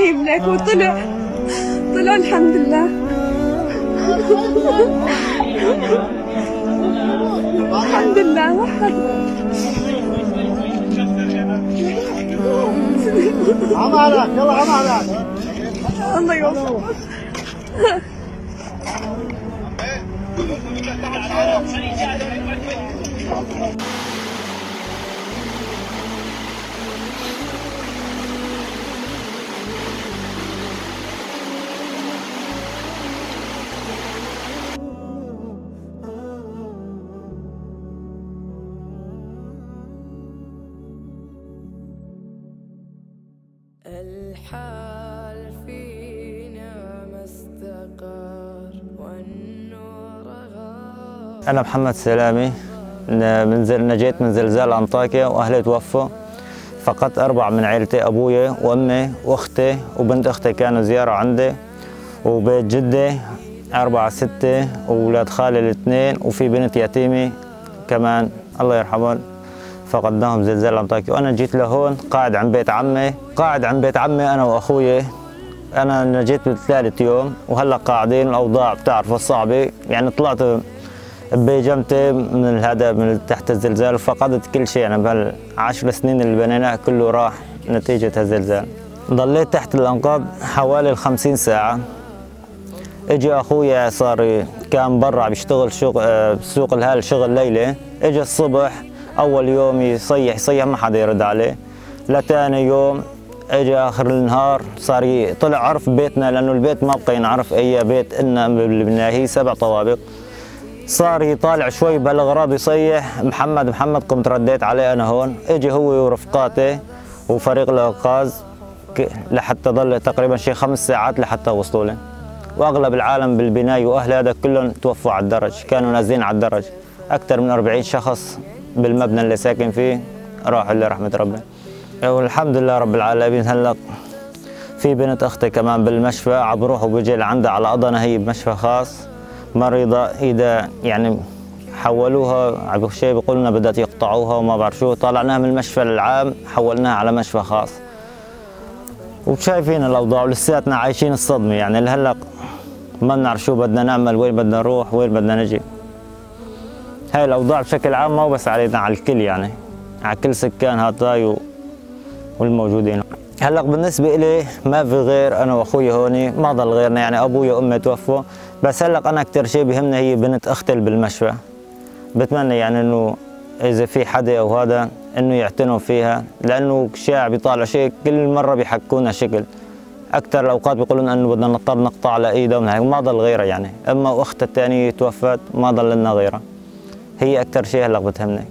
سليم لك وطلع طلع الحمد لله. الحمد لله وحد عمالك يلا الله يوفقك. الحال فينا ما استقر والنور غاب أنا محمد سلامي من نجيت من زلزال أنطاكيا وأهلي توفوا. فقدت أربعة من عيلتي أبوي وأمي وأختي وبنت أختي كانوا زيارة عندي. وبيت جدي أربعة ستة وولاد خالي الاثنين وفي بنت يتيمة كمان الله يرحمهم فقدناهم زلزال أنطاكيا وأنا جيت لهون قاعد عن بيت عمي قاعد عن بيت عمي أنا وأخوي. أنا نجيت بالثالث يوم وهلأ قاعدين الأوضاع بتعرفوا صعبة. يعني طلعت بيجمتي من هذا من تحت الزلزال وفقدت كل شيء. أنا بهالعشر سنين اللي بنيناها كله راح نتيجة الزلزال ضليت تحت الأنقاض حوالي الخمسين ساعة. اجى اخويا صار كان برا بيشتغل شغل آه، بسوق الهال شغل ليلة. اجى الصبح أول يوم يصيح يصيح ما حدا يرد عليه. لتاني يوم اجى آخر النهار صار طلع عرف بيتنا لأنه البيت ما بقى ينعرف أي بيت إلنا بالبنايه سبع طوابق. صار يطالع شوي بالاغراض يصيح محمد محمد قمت رديت عليه أنا هون. اجى هو ورفقاته وفريق الانقاذ لحتى ضل تقريبا شي خمس ساعات لحتى وصلوا لي وأغلب العالم بالبنايه وأهل هذا كلهم توفوا على الدرج كانوا نازلين على الدرج. أكثر من 40 شخص بالمبنى اللي ساكن فيه راحوا لرحمه ربي. والحمد لله رب العالمين هلا في بنت أختي كمان بالمشفى عم بروح وبيجي لعندها على قضنة هي بمشفى خاص. مريضة إذا يعني حولوها على شيء بيقول لنا بدها يقطعوها وما بعرف شو. طلعناها من المشفى العام حولناها على مشفى خاص. وشايفين الأوضاع ولساتنا عايشين الصدمة يعني لهلا ما بنعرف شو بدنا نعمل وين بدنا نروح وين بدنا نجي. هاي الأوضاع بشكل عام ما بس علينا على الكل يعني. على كل سكان هاتاي والموجودين. هلأ بالنسبة إلي ما في غير أنا وأخوي هوني ما ضل غيرنا يعني أبوي وأمي توفوا. بس هلأ أنا أكثر شيء بهمني هي بنت أختي اللي بالمشفى. بتمنى يعني إنه إذا في حدا أو هذا إنه يعتنوا فيها لأنه شائع بيطالع شيء كل مرة بيحكونا شكل. أكثر الأوقات بيقولون إنه بدنا نضطر نقطع على هيك ما ضل غيرها يعني. أما أختها الثانية توفت ما ضل لنا غيرها. هي أكثر شيء هلا بتهمني